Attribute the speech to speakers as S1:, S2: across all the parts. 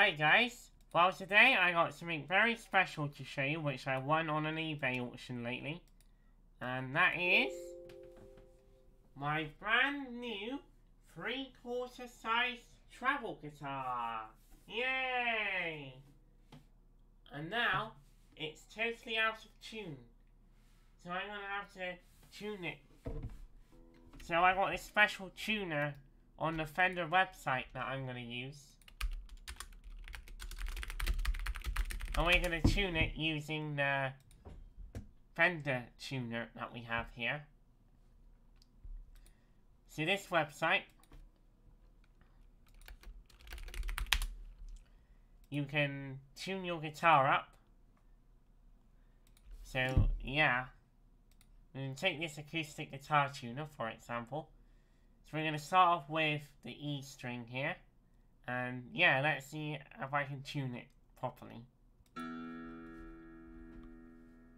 S1: Hi guys! Well today I got something very special to show you which I won on an eBay auction lately. And that is... My brand new three quarter size travel guitar! Yay! And now it's totally out of tune. So I'm gonna have to tune it. So I got this special tuner on the Fender website that I'm gonna use. And we're going to tune it using the Fender tuner that we have here. So this website, you can tune your guitar up. So yeah, can take this acoustic guitar tuner for example. So we're going to start off with the E string here. And yeah, let's see if I can tune it properly.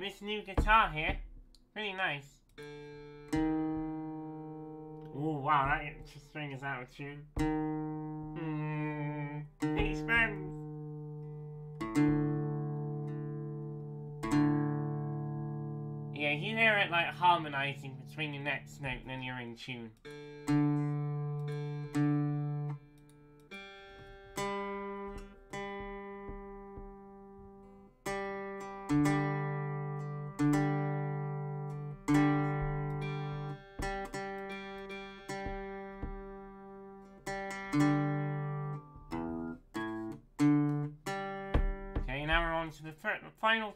S1: This new guitar here. Really nice. Oh wow, that string is out of tune. Mm, it spends. Yeah, you hear it like harmonizing between the next note and then you're in tune.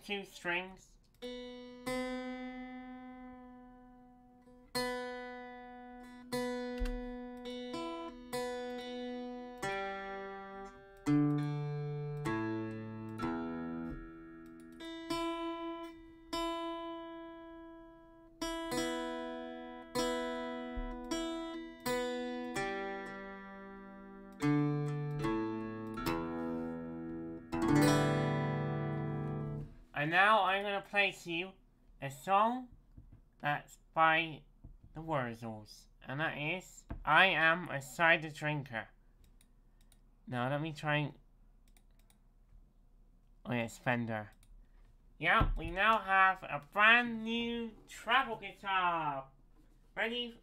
S1: Two strings. Play to you a song that's by the Wurzels, and that is I Am a Cider Drinker. Now let me try. Oh yes, Fender. Yeah, we now have a brand new travel guitar. Ready?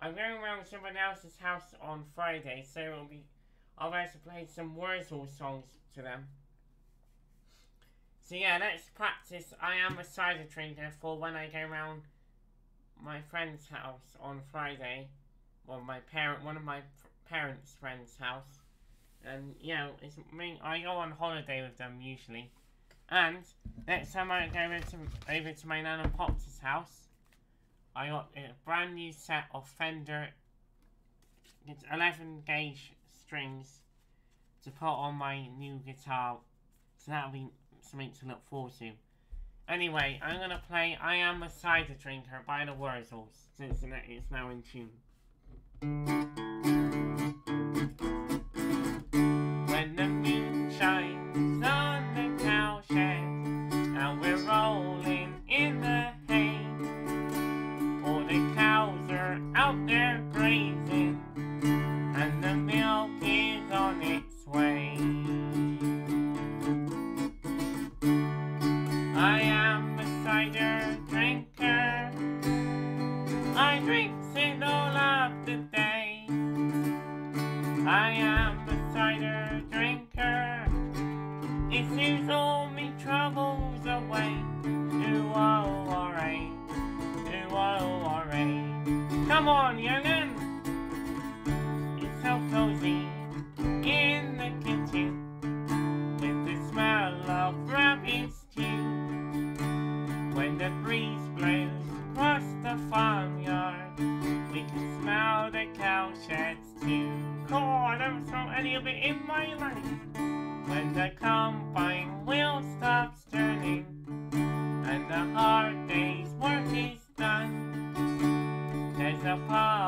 S1: I'm going around someone else's house on Friday, so it'll be... I'll have to play some Wurzel songs to them. So yeah, let's practice I am a cider drinker for when I go around my friend's house on Friday. Well, my parent, one of my parents' friend's house. And yeah, it's me. I go on holiday with them usually. And next time I go over to, over to my nan and pop's house, I got a brand new set of Fender. It's 11 gauge strings to put on my new guitar. So that'll be something to look forward to. Anyway, I'm gonna play I Am a Cider Drinker by the Wurzels, since it's now in tune.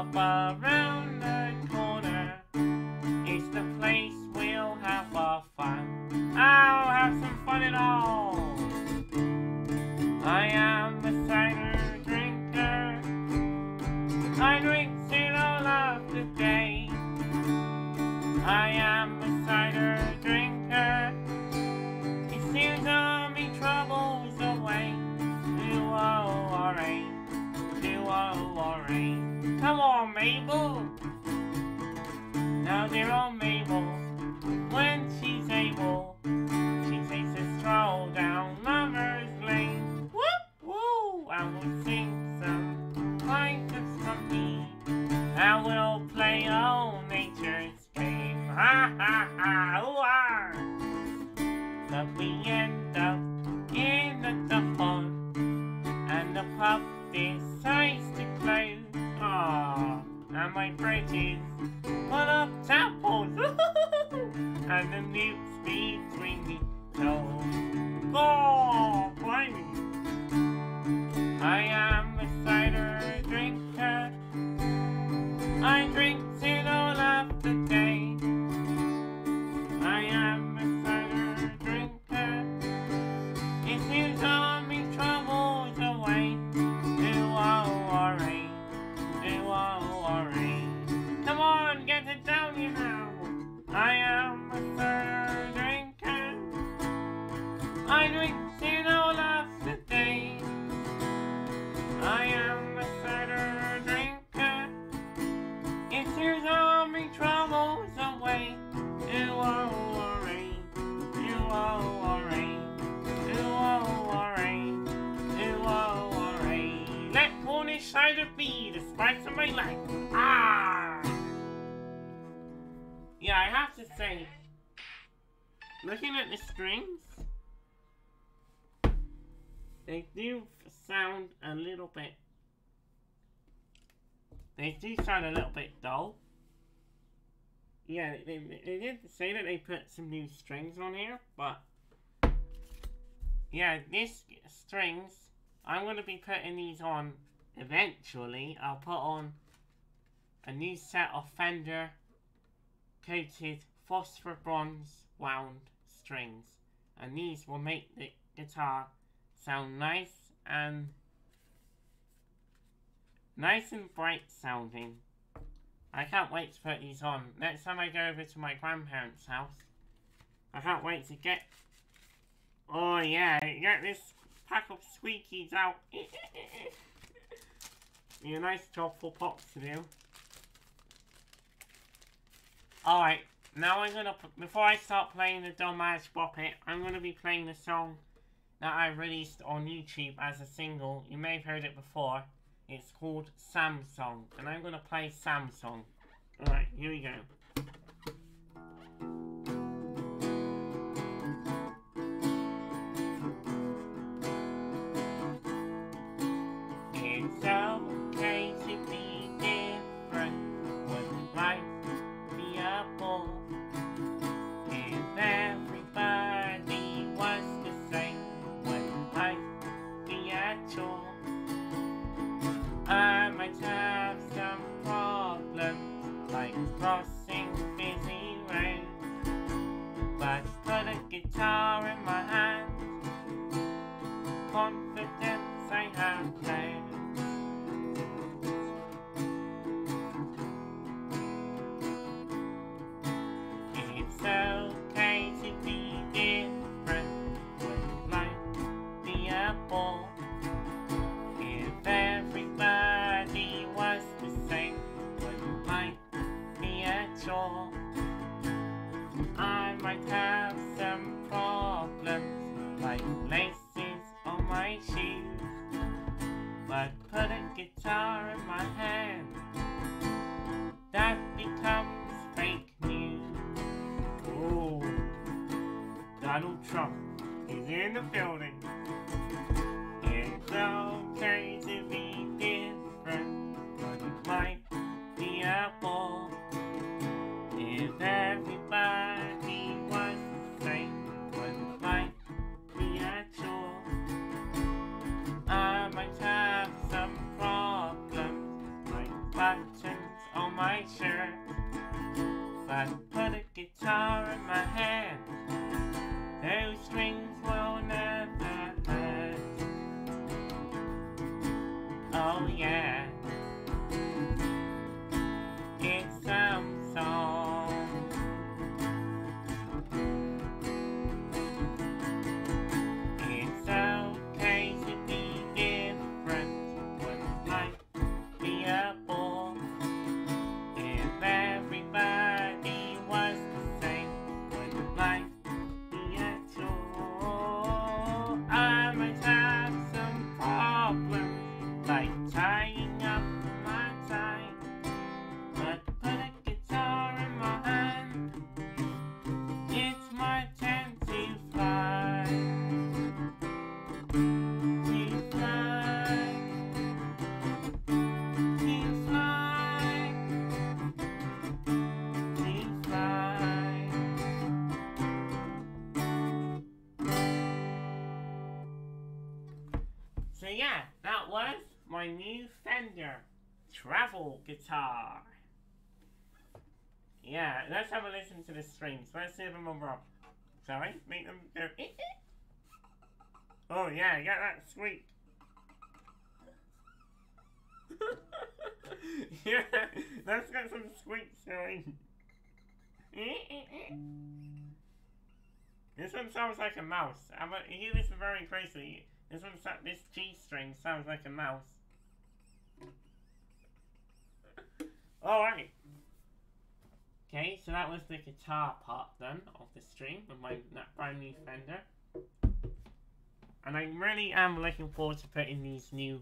S1: Alpha have to say, looking at the strings, they do sound a little bit, they do sound a little bit dull. Yeah, they, they did say that they put some new strings on here, but yeah, these strings, I'm going to be putting these on eventually. I'll put on a new set of Fender coated phosphor bronze wound strings, and these will make the guitar sound nice and nice and bright sounding. I can't wait to put these on. Next time I go over to my grandparents' house, I can't wait to get... Oh yeah, get this pack of squeakies out. Be a nice job for Pop to do. Alright, now I'm gonna, before I start playing the Dumbass it I'm gonna be playing the song that I released on YouTube as a single. You may have heard it before. It's called Samsung, and I'm gonna play Samsung. Alright, here we go. Strings. Let's see if them will rock. Sorry, make them go. Eh, eh. oh yeah, get that squeak. yeah, let's get some squeaks going. Eh, this one sounds like a mouse. I'm you hear this very closely. This one, this G string sounds like a mouse. Alright. Okay, so that was the guitar part then of the stream with my brand new Fender. And I really am looking forward to putting these new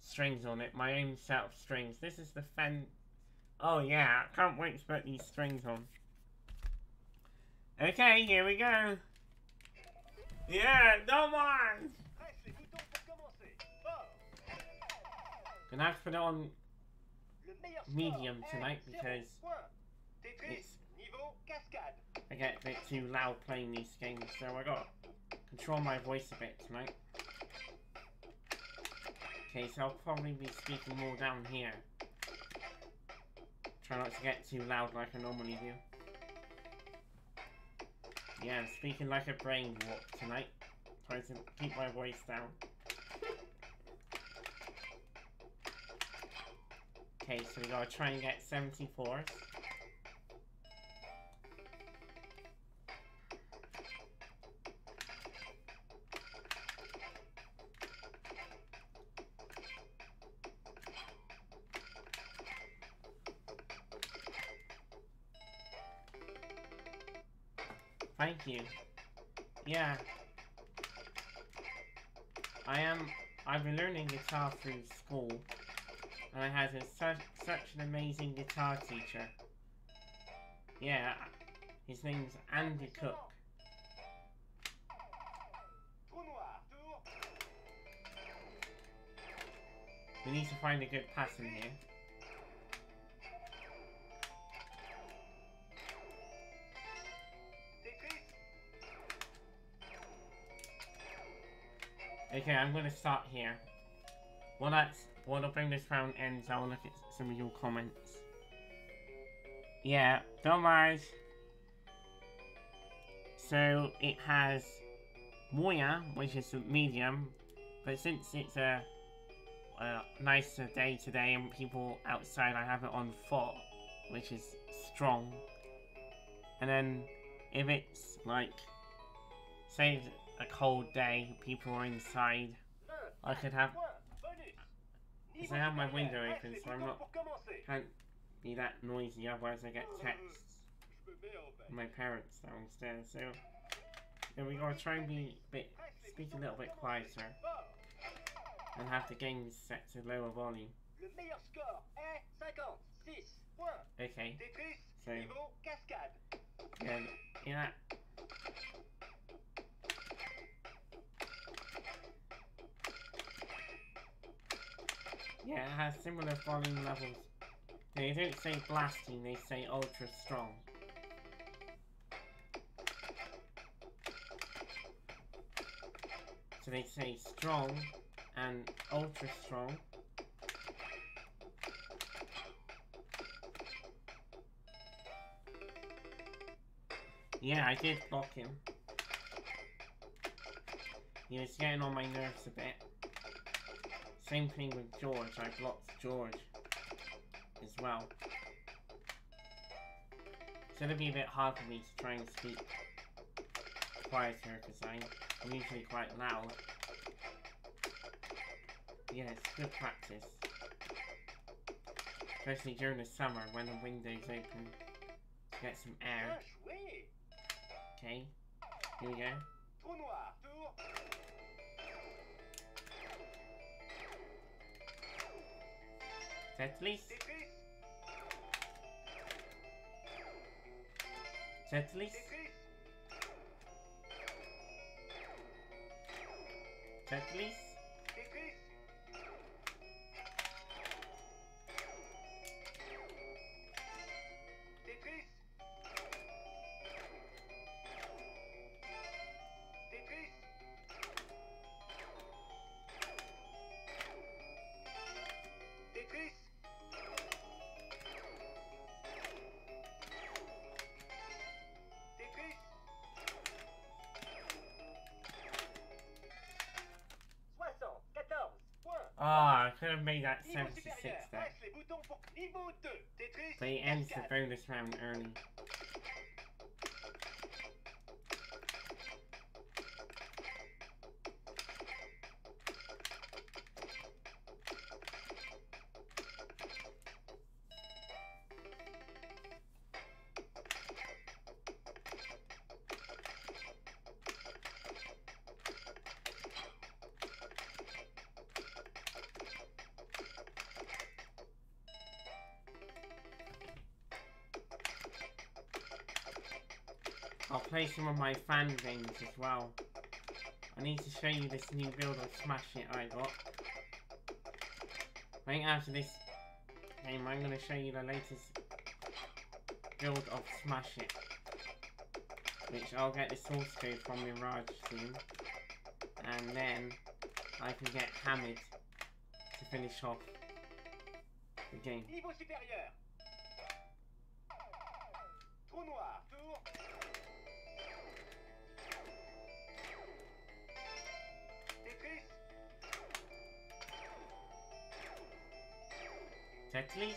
S1: strings on it, my own set of strings. This is the Fen. Oh yeah, I can't wait to put these strings on. Okay, here we go. Yeah, don't mind. Gonna have to put it on medium tonight because I get a bit too loud playing these games, so I gotta control my voice a bit tonight. Okay, so I'll probably be speaking more down here. Try not to get too loud like I normally do. Yeah, I'm speaking like a brain warp tonight. Trying to keep my voice down. Okay, so we gotta try and get 74s. School, and I had a, such such an amazing guitar teacher. Yeah, his name's Andy Cook. We need to find a good pattern here. Okay, I'm gonna start here. Well, that's. I'll bring this round ends. I'll look at some of your comments. Yeah, don't worry. So it has Moya, which is medium, but since it's a, a nicer day today and people outside, I have it on four, which is strong. And then if it's like, say a cold day, people are inside. I could have. Because I have my window open, so I'm not- can't be that noisy, otherwise I get texts from my parents downstairs. So then we gotta try and be a bit, speak a little bit quieter, and have the game set to lower volume.
S2: Le meilleur score est 56 points.
S1: Okay, So-
S2: niveau cascade.
S1: yeah, yeah. It has similar volume levels. They don't say blasting, they say ultra strong. So they say strong and ultra strong. Yeah, I did block him. He was getting on my nerves a bit. Same thing with George, I've blocked George as well. It's gonna be a bit hard for me to try and speak quieter because I'm usually quite loud. Yeah, it's good practice. Especially during the summer when the window's open to get some air. Okay, here we go.
S2: Trou noir, tour.
S1: I could have made that
S2: Niveau
S1: 76
S2: supérieur,
S1: there.
S2: presse les boutons pour niveau 2. Tetris.
S1: But he ends the bonus round early. Of my fan games as well. I need to show you this new build of Smash It I got. I think after this game I'm going to show you the latest build of Smash It. Which I'll get the source code from Mirage soon. And then I can get hammered to finish off the game.
S2: Tetris.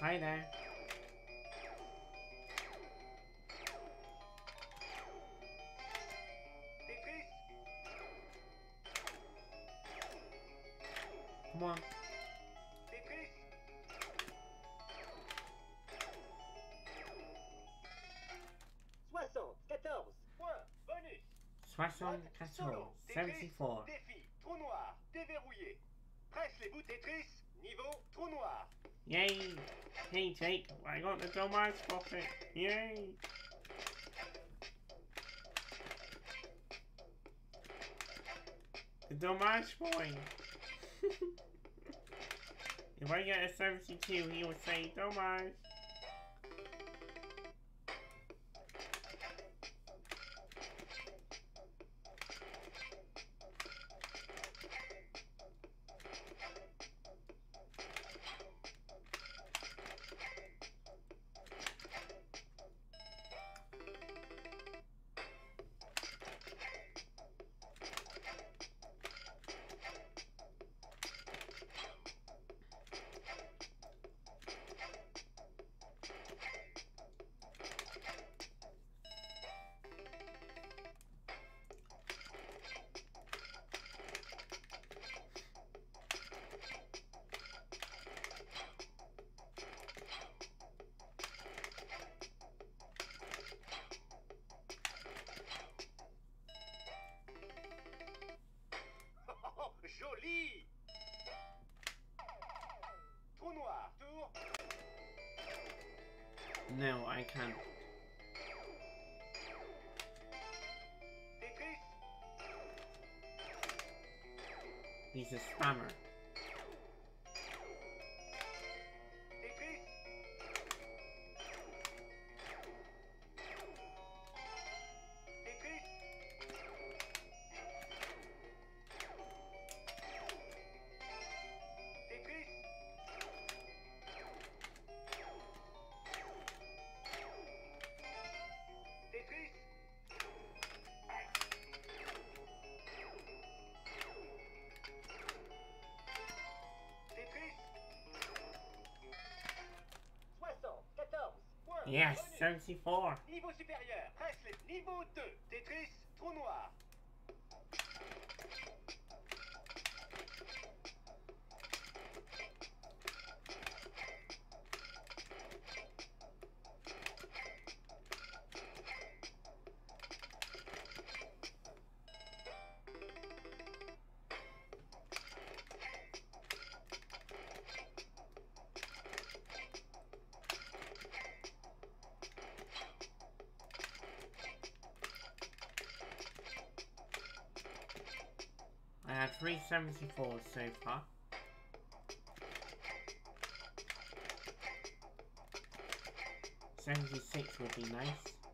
S1: Hi there. 74,
S2: Solo, Tetris,
S1: 74.
S2: défi, trou noir, déverrouillé. Presse les bouts Tetris, niveau trou noir.
S1: Yay! Hey Jake, I got the dommage pocket. Yay! The dommage boy. if I get a 72, he would say dommage. I can't. He's a spammer. Yes, 74. Had three 74s so far. Seventy-six would be nice.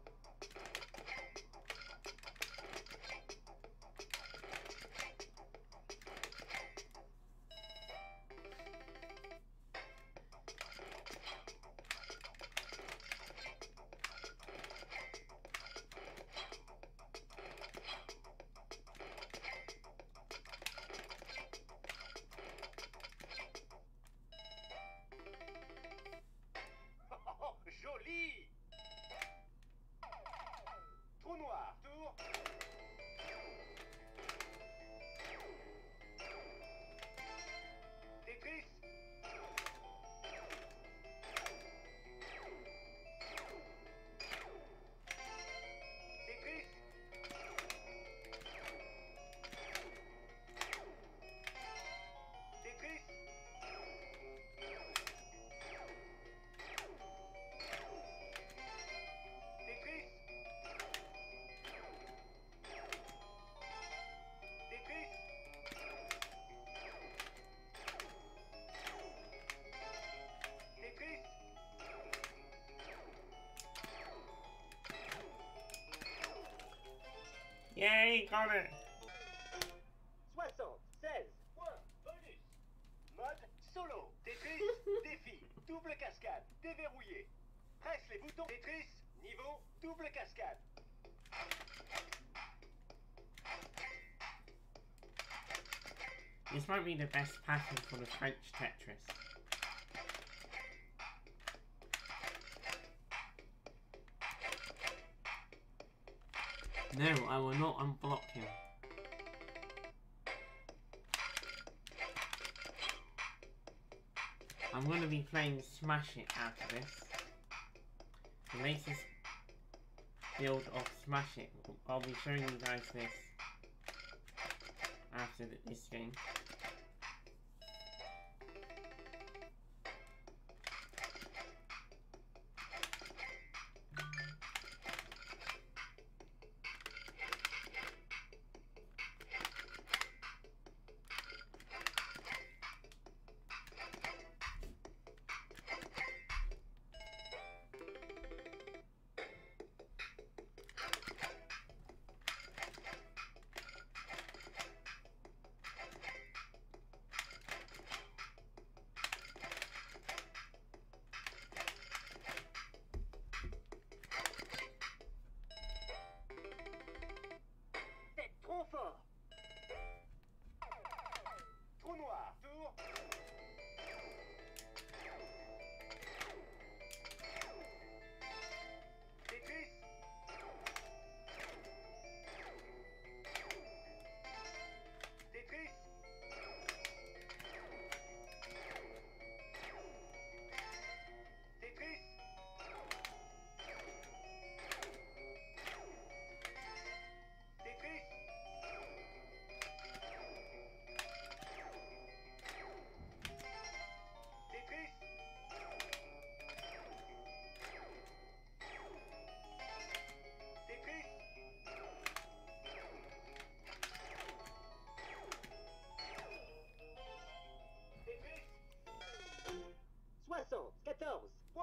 S1: Yay, got it!
S2: 76 points bonus. Mode solo. Tetris, défi, double cascade, déverrouillé. Presse les boutons Tetris, niveau, double cascade.
S1: This might be the best pattern for the French Tetris. No, I will not unblock him. I'm going to be playing Smash It after this. The latest build of Smash It. I'll be showing you guys this after this game.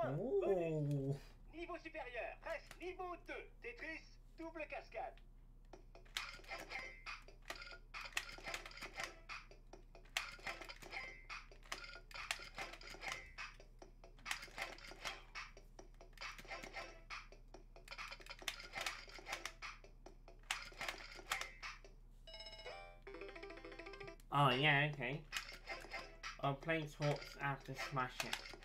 S2: 74 points. Bonus. Niveau supérieur, reste niveau 2. Tetris, double cascade.
S1: Oh yeah, okay. I'll play Talks after Smash It.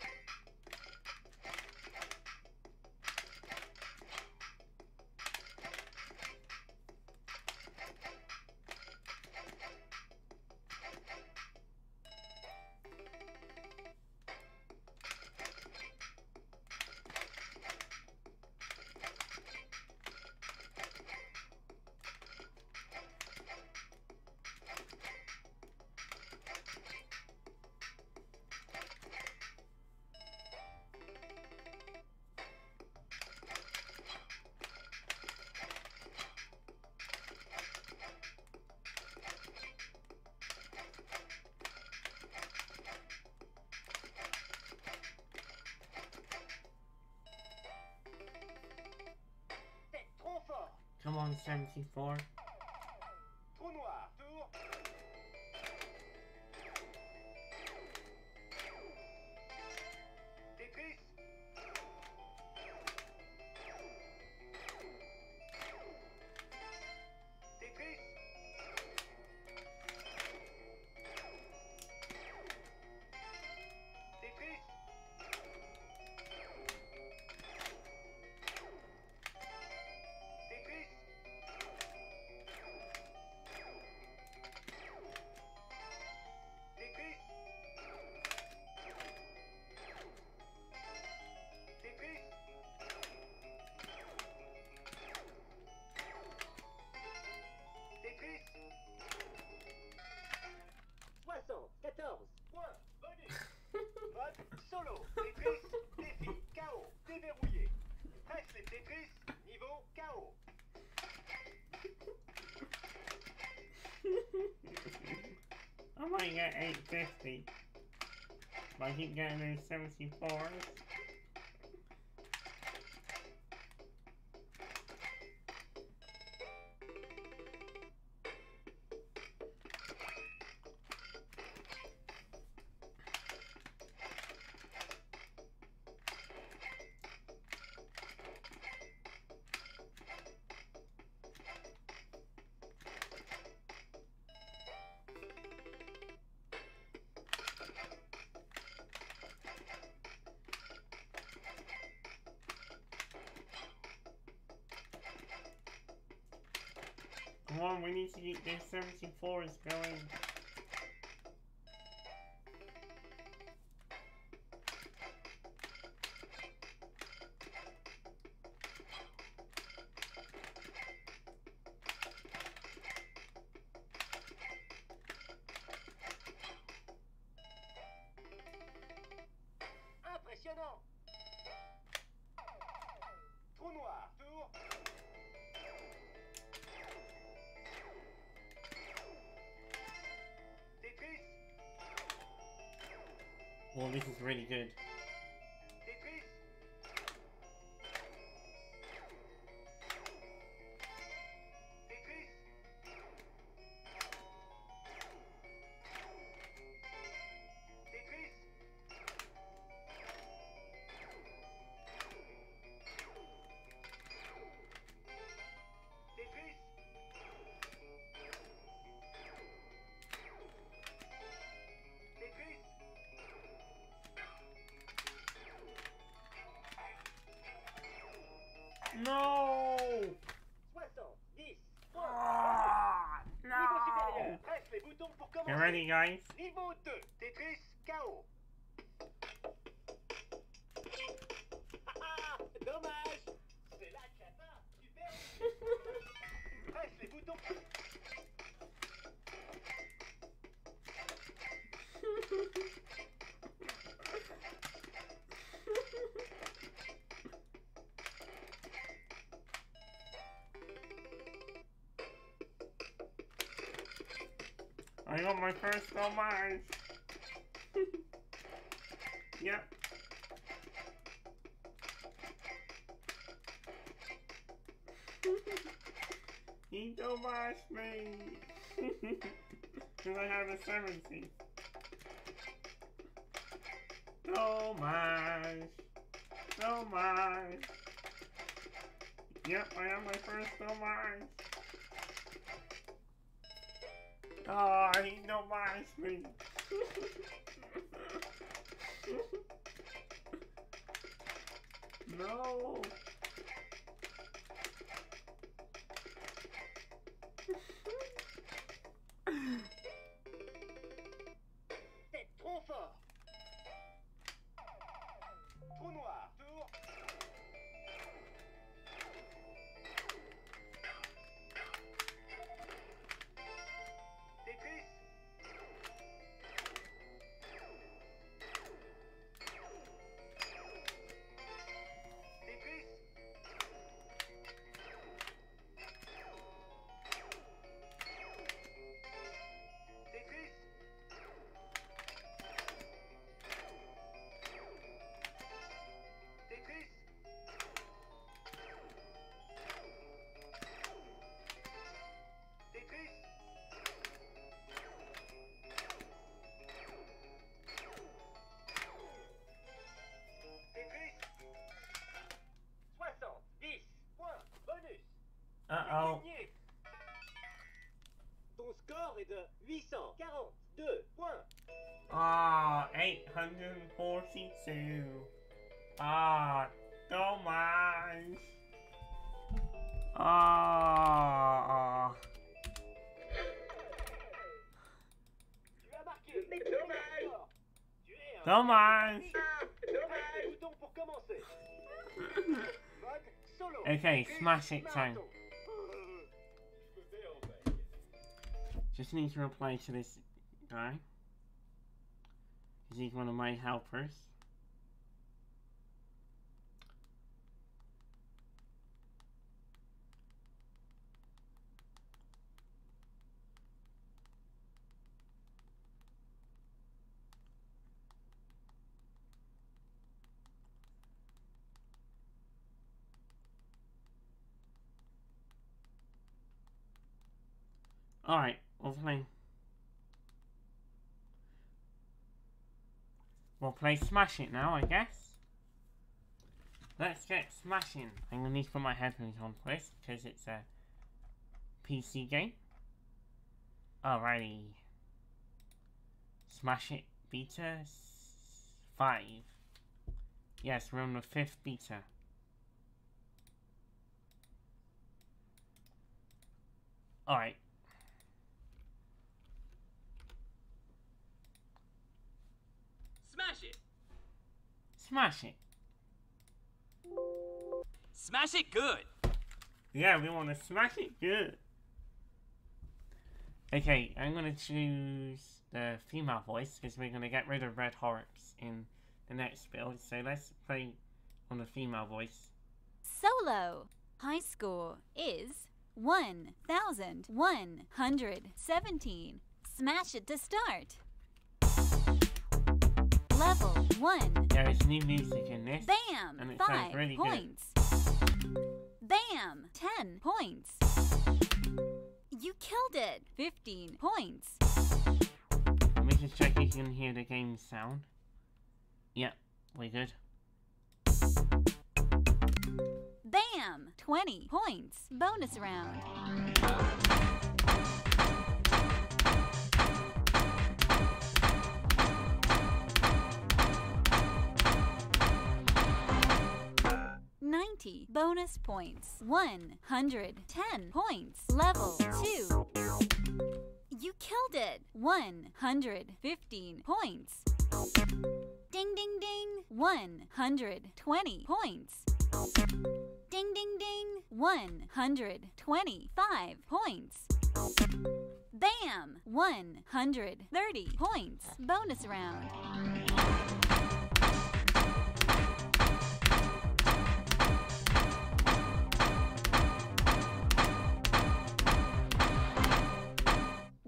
S2: 1974
S1: I keep getting those 74s. Come on, we need to get those 74s going. Really good. 29th got my first homage. yep. he homaged me. Because I have a 70. Homage. Homage. Yep, I have my first homage. Oh, he homaged me. no. Okay, smash it time. Just need to reply to this guy. He's one of my helpers. Alright, we'll play. We'll play Smash It now, I guess. Let's get smashing. I'm gonna need to put my headphones on first because it's a PC game. Alrighty. Smash It Beta 5. Yes, we're on the 5th beta. Alright.
S3: Smash it!
S1: Smash it.
S3: Smash it good!
S1: Yeah, we want to smash it good. Okay, I'm gonna choose the female voice because we're gonna get rid of Red Horrocks in the next build. So let's play on the female voice.
S4: Solo. High score is 1,117. Smash it to start. Level 1.
S1: There is new music in this.
S4: Bam!
S1: And it sounds
S4: 5
S1: really good.
S4: points. Bam! 10 points. You killed it! 15 points.
S1: Let me just check if you can hear the game sound. Yep, we're good.
S4: Bam! 20 points. Bonus round. Ninety bonus points. One hundred ten points. Level two. You killed it. One hundred fifteen points. Ding ding ding. One hundred twenty points. Ding ding ding. 125 points. Bam! 130 points. Bonus round.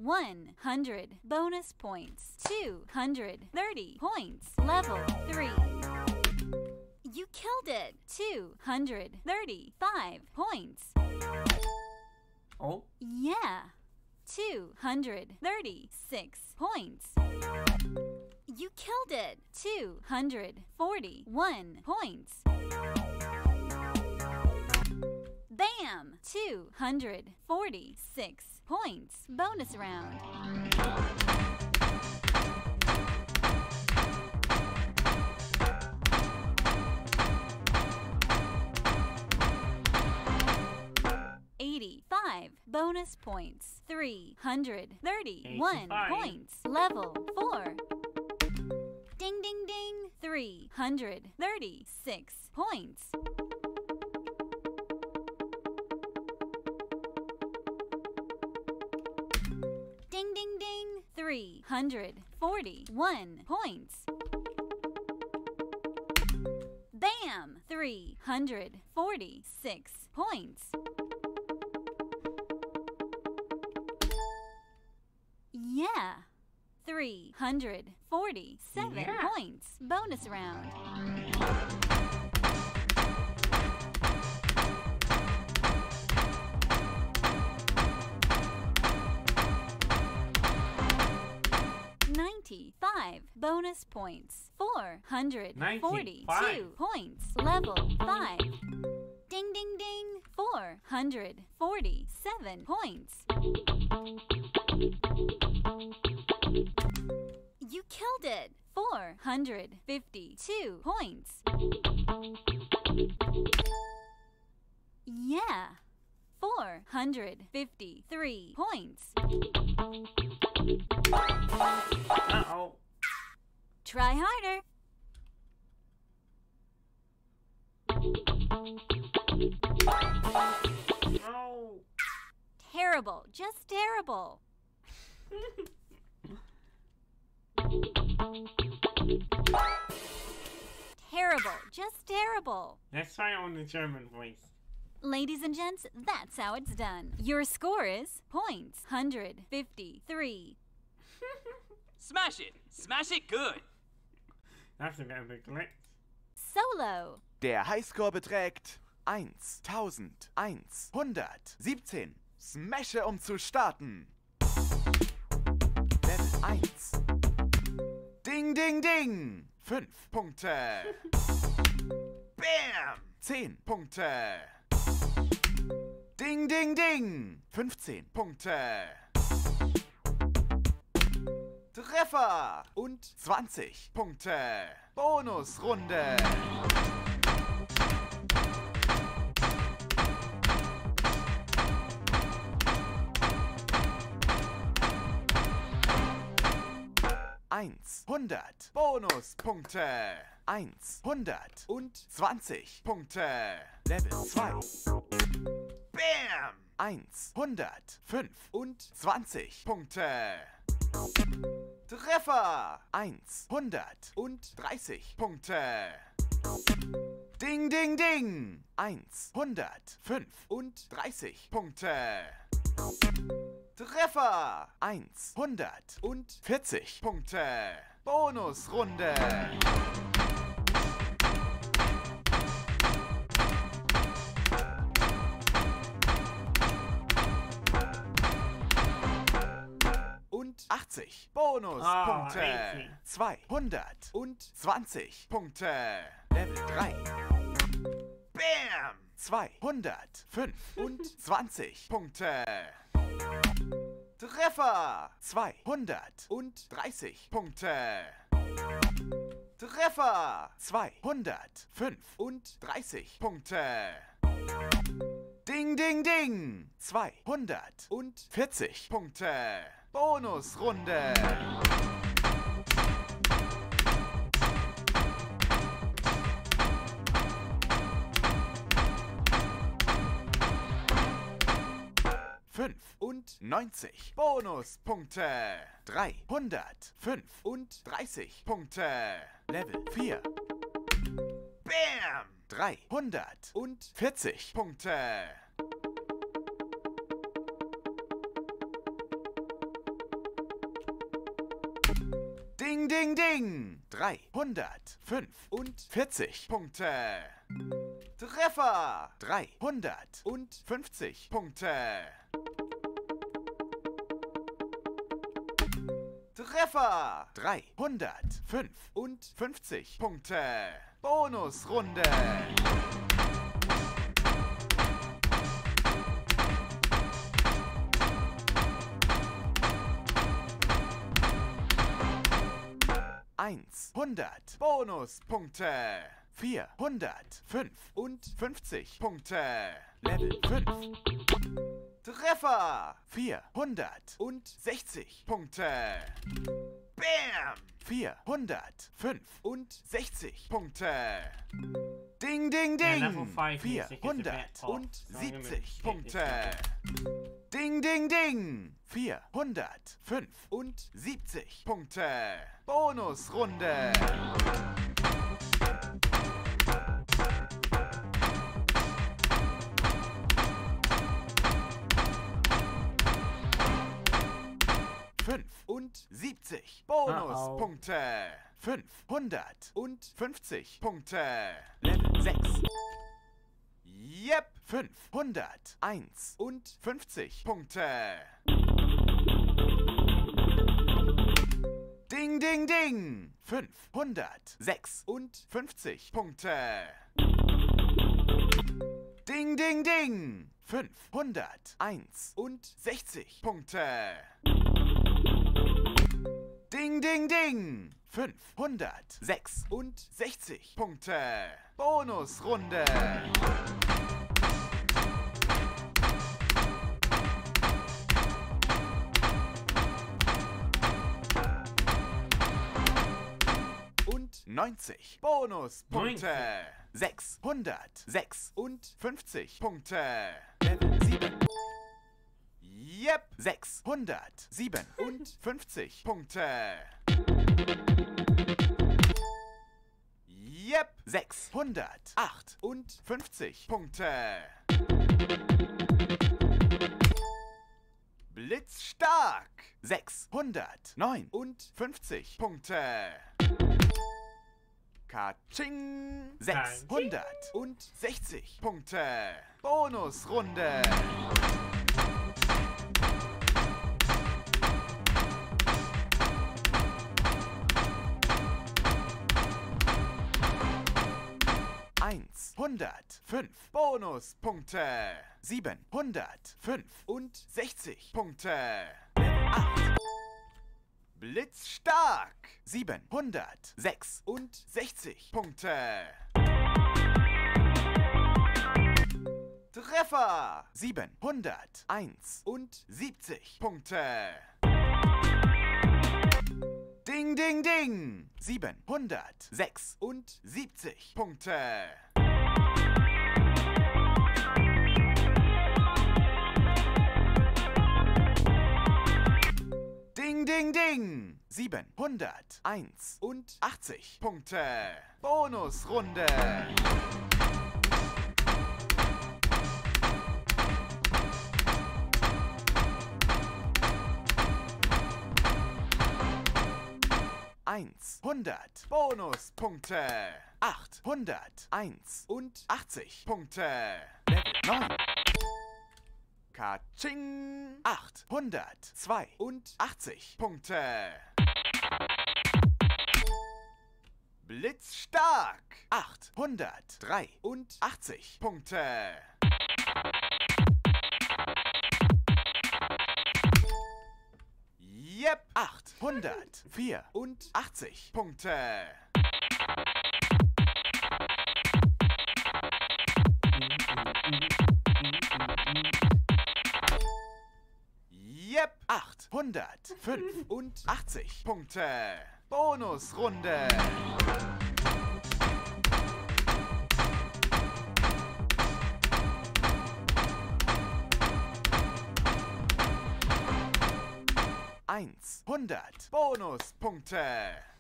S4: One hundred bonus points. Two hundred thirty points. Level three. You killed it! 235 points.
S1: Oh,
S4: Yeah! 236 points. You killed it! 241 points. Bam! 246 points. Bonus round. Eighty-five bonus points. Three hundred thirty-one points. Level four. Ding ding ding. Three hundred thirty-six points. 341 points. Bam! 346 points. Yeah! 347
S1: yeah.
S4: points. Bonus round. Ninety-five bonus points. Four hundred forty-two points. Level five. Ding ding ding. Four hundred forty-seven points. You killed it. 452 points. Yeah. 453 points.
S1: Uh oh.
S4: Try harder.
S1: Oh.
S4: Terrible. Just terrible. Terrible. Just terrible.
S1: Let's try it on the German voice.
S4: Ladies and gents, that's how it's done. Your score is points 153.
S3: Smash it. Smash it good.
S1: Bit of a glitch.
S4: Solo.
S5: Der Highscore beträgt 1117. Smashe, um zu starten. Level 1. Ding, ding, ding. 5 Punkte. Bam. 10 Punkte. Ding, ding, ding. 15 Punkte. Treffer. Und 20 Punkte. Bonusrunde. Eins, hundert Bonuspunkte. Eins, hundert und zwanzig Punkte. Level 2. Bam! Eins, hundert fünf und zwanzig Punkte. Treffer! 1, 130 Punkte. Ding, ding, ding! 1, 135 Punkte. Treffer! 1, 140 Punkte. Bonusrunde! 80 Bonuspunkte.
S1: Ah, 80.
S5: 220 Punkte. Level 3. Bam! 225 Punkte. Treffer! 230 Punkte. Treffer! 235 Punkte. Ding, ding, ding! 240 Punkte. Bonusrunde. Fünf und neunzig Bonuspunkte. Dreihundert fünf und dreißig Punkte. Level vier. Bam! Dreihundert und vierzig Punkte. Ding, ding, ding! 345 Punkte. Treffer! 350 Punkte. Treffer! 355 Punkte. Bonusrunde. 1, 100 Bonuspunkte. 4, 100, 5 und 50 Punkte. Level 5. Treffer.
S1: 400
S5: und
S1: 60 Punkte. Bam! 405 und 60 Punkte. Ding, ding, ding!
S5: 470
S1: und 70
S5: Punkte. Ding, ding, ding! 405 und 70 Punkte. Bonusrunde. Fünf und 70 Bonuspunkte. Uh -oh. 550 Punkte. Level 6. Yep, 501 und 50 Punkte. Ding, ding, ding. 500, 6 und 50 Punkte. Ding, ding, ding. 501 und 60 Punkte. Ding, ding, ding. 506 und 60 Punkte. Bonusrunde. 90 Bonuspunkte. 656 Punkte. Level 7. Yep, 657 Punkte. Yep, 658 Punkte. Blitzstark. 659 Punkte. Katsching! 660 Punkte. Bonusrunde. Eins, 105 Bonuspunkte. 705 und 60 Punkte. 8. Blitzstark. 766 Punkte. Treffer. 771 Punkte. Ding, ding, ding. 776 Punkte. ding, ding. 7, und 80 Punkte. Bonusrunde. Eins, 100 Bonuspunkte. 801 und 80 Punkte. Level 9. Katsching! 8, 102 und? 80 Punkte. Blitzstark! 8, 103 und? 80 Punkte. Yep! 8, 104 und? 80 Punkte. 885 Punkte. Bonusrunde. Einhundert Bonuspunkte.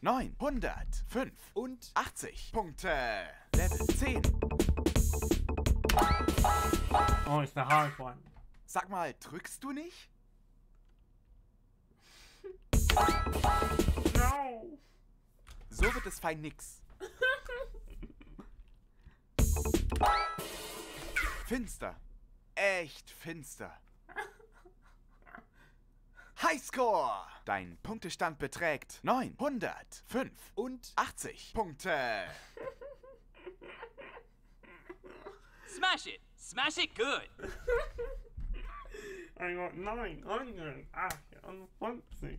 S5: 985 Punkte. Level 10.
S1: Oh, it's the hard one.
S5: Sag mal, drückst du nicht? So wird es fein nix. Finster. Echt finster. Highscore! Dein Punktestand beträgt 985 Punkte.
S3: Smash it! Smash it good!
S1: I got 980.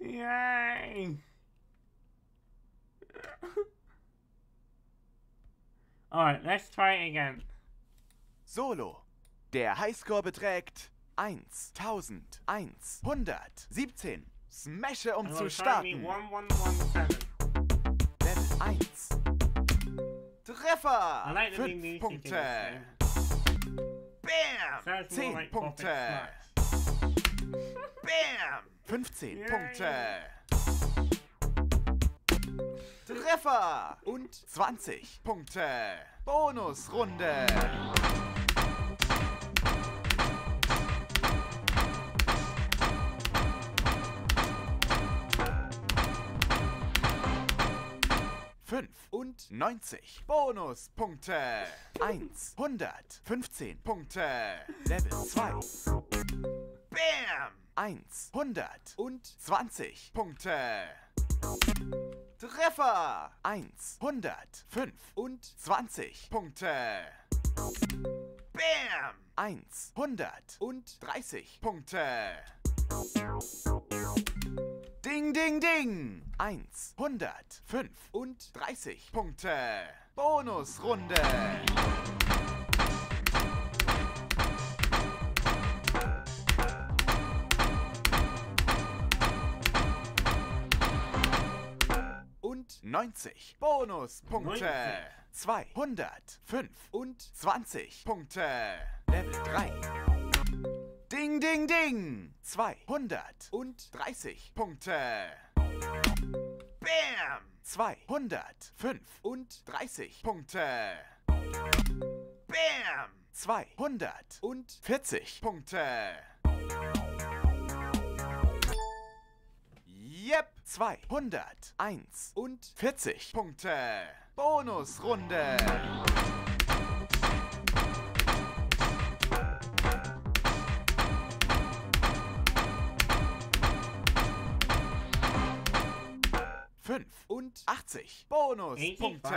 S1: Yay! Alright, let's try again.
S5: Solo. Der Highscore beträgt 1, 1000, 1,
S1: 100,
S5: 17.
S1: Smashe, um zu
S5: starten.
S1: One, one, one,
S5: Level 1. Treffer! 5 Punkte. Bam! 10 Punkte. Bam! 15
S1: Yay.
S5: Punkte. Treffer! Und 20 Punkte. Bonusrunde. Fünfundneunzig Bonuspunkte. 115 Punkte. Level 2. Bam! 1, 100 und 20 Punkte. Treffer! 1, 105 und 20 Punkte. Bam! 1, 100 und 30 Punkte. Ding, ding, ding! 1, 105 und 30 Punkte. Bonusrunde! Und 90 Bonuspunkte. 225 Punkte. Level 3. Ding, ding, ding. 230 Punkte. Bam. 235 Punkte. Bam. 240 Punkte. 201 und 40 Punkte. Bonusrunde. Fünf und 80 Bonuspunkte.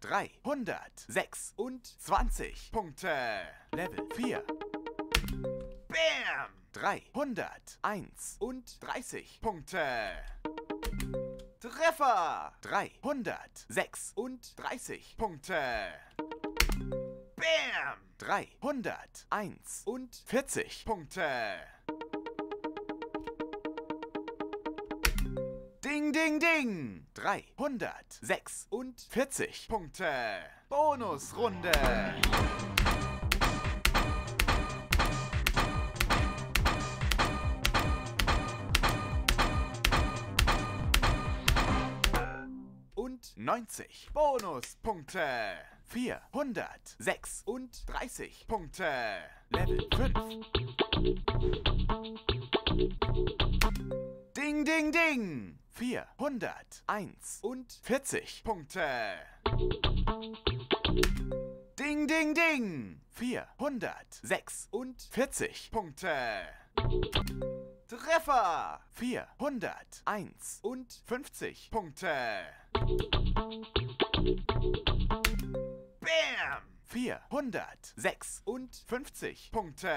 S5: 326 Punkte. Level 4. Bam! 3, 100, 1 und 30 Punkte. Treffer! 306 und 30 Punkte. Bam! 301 und 40 Punkte. Ding, ding, ding! 346 Punkte. Bonusrunde! 90 Bonuspunkte. 436 Punkte. Level 5. Ding, ding, ding. 441 Punkte. Ding, ding, ding. 446 Punkte. Treffer! 400, 1 und 50 Punkte. Bam! 400, 6 und 50 Punkte.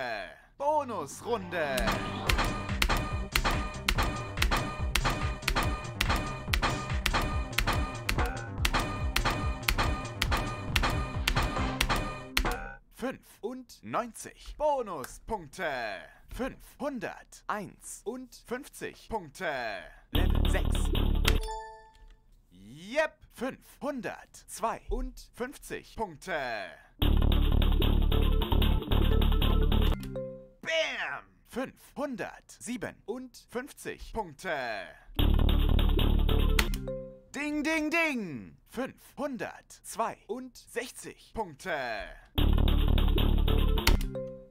S5: Bonusrunde! und 90 Bonuspunkte. 500, 1 und 50 Punkte. Level 6. Yep, 500, 2 und 50 Punkte. Bam! 507 und 50 Punkte. Ding, ding, ding! 502 und 60 Punkte.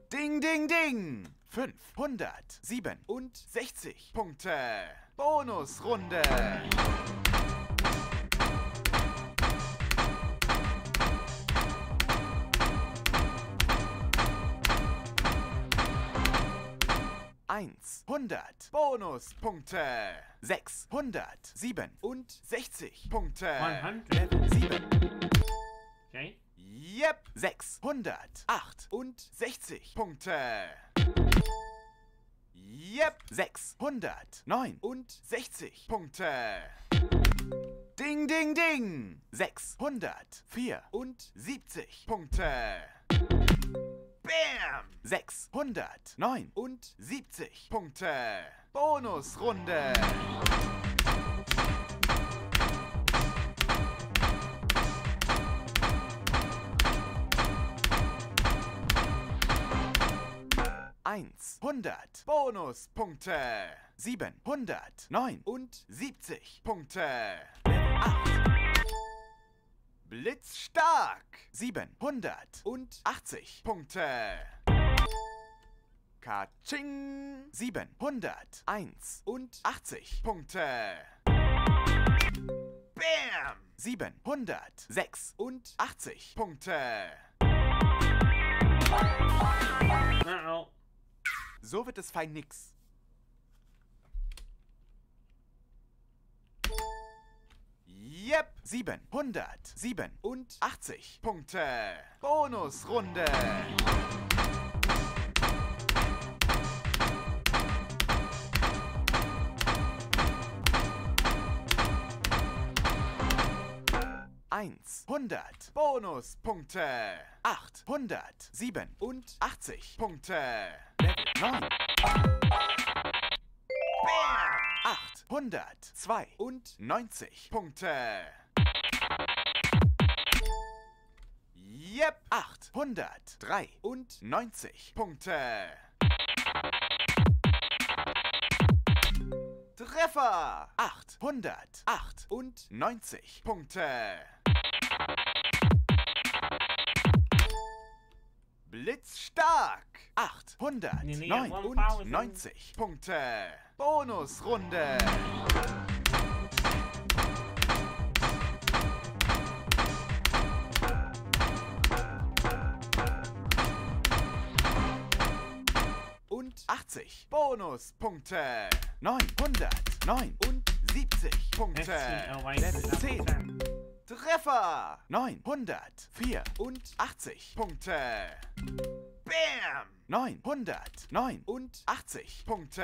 S5: Ding, ding, ding. 567 Punkte. Bonusrunde. Einhundert Bonuspunkte. 667 Punkte.
S1: 100.
S5: Level 7.
S1: Okay.
S5: Yep. 608 und 60 Punkte. Yep. 609 und 60 Punkte. Ding, ding, ding. 604 und 70 Punkte. Bam! 609 und 70 Punkte. Bonusrunde. 1, 100 Bonuspunkte, 700, 9 und 70 Punkte. 8. Blitzstark, 700 und 80 Punkte. Katsching, 701 und 80 Punkte. Bam! 706 und
S1: 80 Punkte.
S5: So wird es fein nix. Yep, 7, 100, und 80 Punkte. Bonusrunde. Eins, 100 Bonuspunkte. 800, 7 und 80 Punkte. 9, 8, 102 und 90 Punkte. Yep, 8, 103 und 90 Punkte. Treffer! 808 und Punkte. blitzstark. 899 Punkte. Bonusrunde. Und 80 Bonuspunkte. 979 Punkte. Level 10. Treffer! 904 und 80 Punkte. Bam! 909 und 80 Punkte.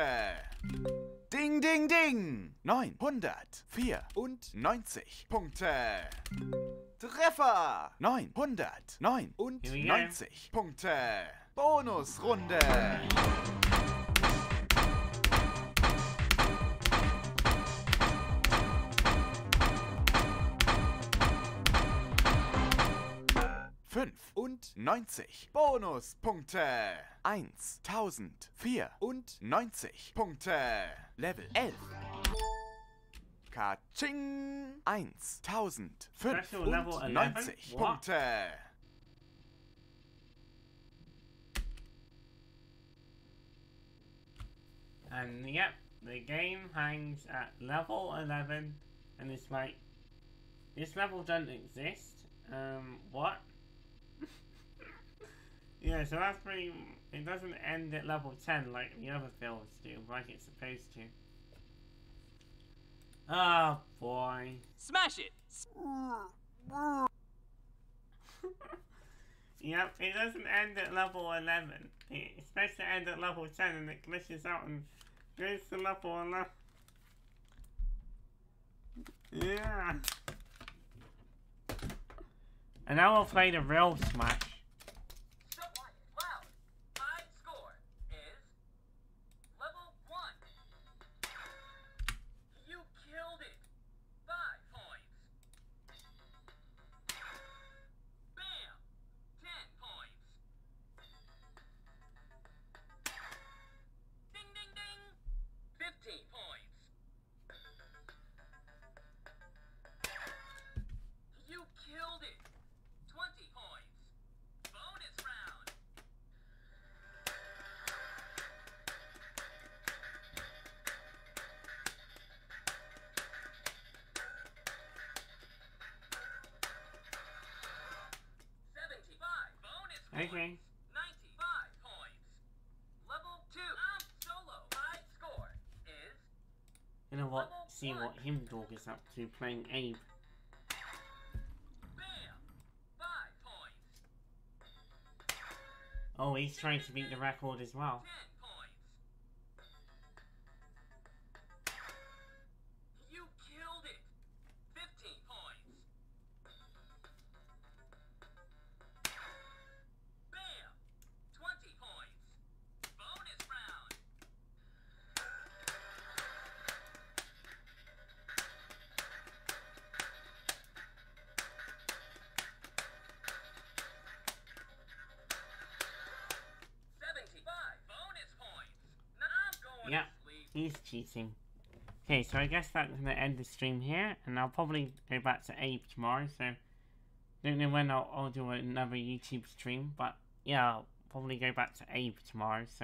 S5: Ding, ding, ding! 904 und 90 Punkte. Treffer! 909 und 90 Punkte. Bonusrunde! Fünfundneunzig Bonuspunkte. 1094 Punkte. Level 11. Kaching.
S1: Special level 11?
S5: 1095
S1: What?
S5: Punkte.
S1: And yep, the game hangs at level 11, and it's like, this level doesn't exist. Um, what? Yeah, so that's pretty. It doesn't end at level 10 like the other fields do, like it's supposed to. Oh boy.
S3: Smash it!
S1: Yep, it doesn't end at level 11. It's supposed to end at level 10 and it glitches out and goes to level 11. Yeah. And now we'll play the real Smash.
S3: 95 points. Level 2 solo. My score is.
S1: You know what? See what him dog is up to playing Abe. Oh, he's trying to beat the record as well. 10. Cheating. Okay, so I guess that's gonna end the stream here, and I'll probably go back to Abe tomorrow. So don't know when I'll, I'll do another YouTube stream, but yeah, I'll probably go back to Abe tomorrow. So.